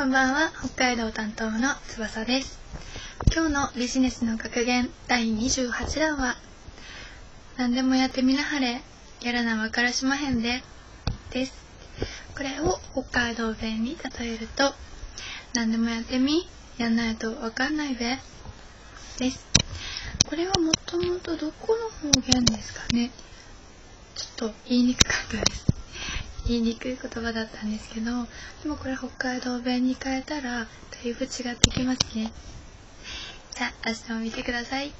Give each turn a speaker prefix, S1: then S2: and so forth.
S1: こんばんは、北海道担当の翼です。今日のビジネスの格言第28弾は、何でもやってみなはれ、やらなわからしまへんで、です。これを北海道弁に例えると、何でもやってみ、やんないとわかんないべ、です。これはもともとどこの方言ですかねちょっと言いにくかったです。言いにくい言葉だったんですけど、でもこれ北海道弁に変えたら、だいぶ違ってきますね。じゃあ、明日も見てください。